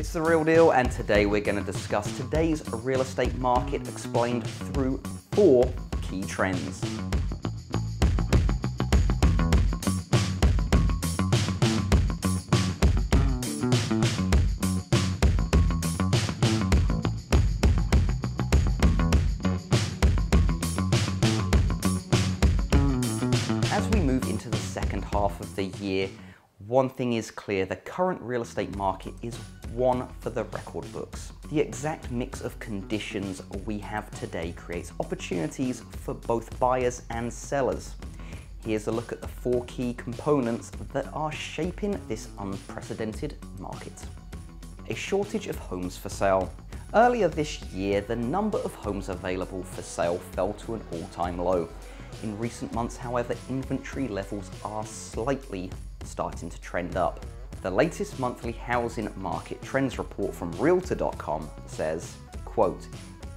It's The Real Deal, and today we're going to discuss today's real estate market explained through four key trends. As we move into the second half of the year, one thing is clear, the current real estate market is one for the record books. The exact mix of conditions we have today creates opportunities for both buyers and sellers. Here's a look at the four key components that are shaping this unprecedented market. A shortage of homes for sale. Earlier this year, the number of homes available for sale fell to an all-time low. In recent months, however, inventory levels are slightly starting to trend up. The latest monthly housing market trends report from Realtor.com says, quote,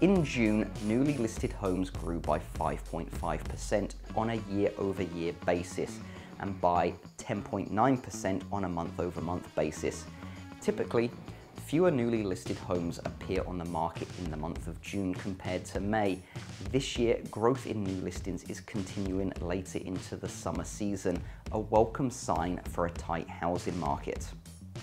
in June, newly listed homes grew by 5.5% on a year-over-year basis and by 10.9% on a month-over-month basis. Typically, fewer newly listed homes appear on the market in the month of June compared to May. This year, growth in new listings is continuing later into the summer season, a welcome sign for a tight housing market.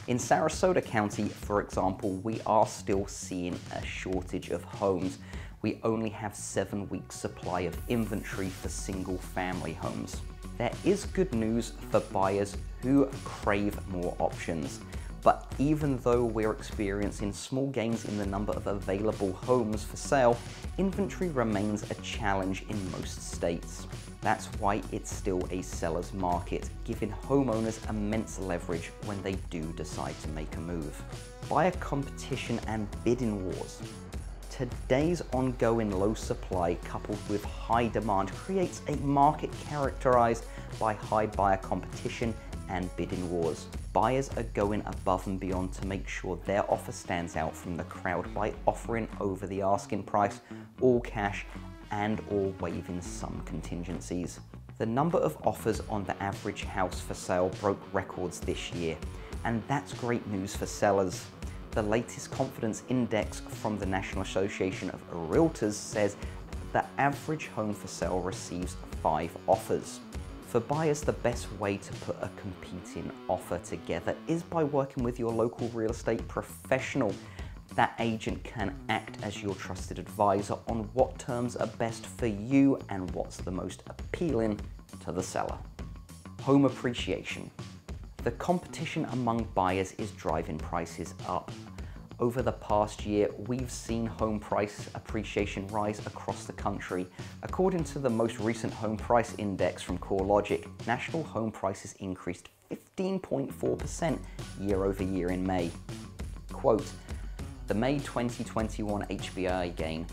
In Sarasota County, for example, we are still seeing a shortage of homes. We only have seven weeks supply of inventory for single family homes. There is good news for buyers who crave more options. But even though we're experiencing small gains in the number of available homes for sale, inventory remains a challenge in most states. That's why it's still a seller's market, giving homeowners immense leverage when they do decide to make a move. Buyer competition and bidding wars. Today's ongoing low supply coupled with high demand creates a market characterized by high buyer competition and bidding wars. Buyers are going above and beyond to make sure their offer stands out from the crowd by offering over the asking price, all cash, and or waiving some contingencies. The number of offers on the average house for sale broke records this year, and that's great news for sellers. The latest confidence index from the National Association of Realtors says the average home for sale receives five offers. For buyers, the best way to put a competing offer together is by working with your local real estate professional. That agent can act as your trusted advisor on what terms are best for you and what's the most appealing to the seller. Home appreciation. The competition among buyers is driving prices up over the past year, we've seen home price appreciation rise across the country. According to the most recent home price index from CoreLogic, national home prices increased 15.4% year over year in May. Quote, the May 2021 HPI gain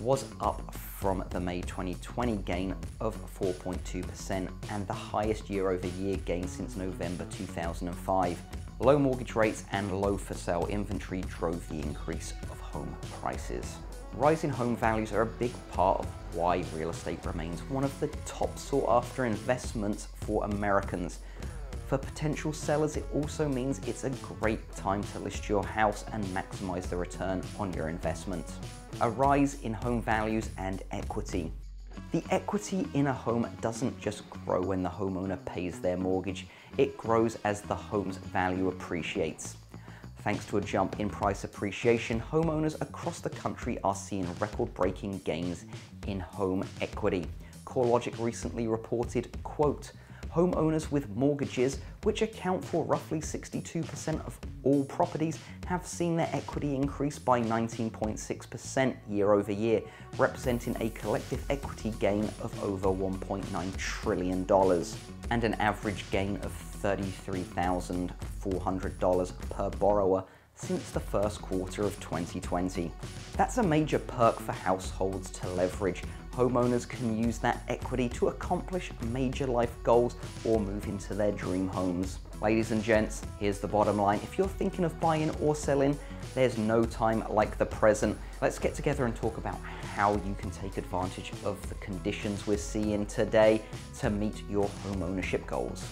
was up from the May 2020 gain of 4.2% and the highest year over year gain since November 2005. Low mortgage rates and low for sale inventory drove the increase of home prices. Rising home values are a big part of why real estate remains one of the top sought after investments for Americans. For potential sellers, it also means it's a great time to list your house and maximize the return on your investment. A rise in home values and equity. The equity in a home doesn't just grow when the homeowner pays their mortgage, it grows as the home's value appreciates. Thanks to a jump in price appreciation, homeowners across the country are seeing record-breaking gains in home equity. CoreLogic recently reported, quote, homeowners with mortgages, which account for roughly 62% of all properties, have seen their equity increase by 19.6% year over year, representing a collective equity gain of over $1.9 trillion and an average gain of $33,400 per borrower since the first quarter of 2020. That's a major perk for households to leverage. Homeowners can use that equity to accomplish major life goals or move into their dream homes. Ladies and gents, here's the bottom line. If you're thinking of buying or selling, there's no time like the present. Let's get together and talk about how you can take advantage of the conditions we're seeing today to meet your home ownership goals.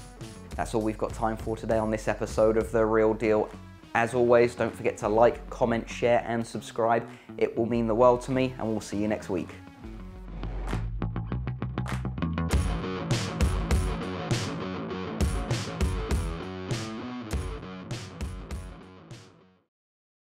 That's all we've got time for today on this episode of The Real Deal. As always, don't forget to like, comment, share, and subscribe. It will mean the world to me, and we'll see you next week.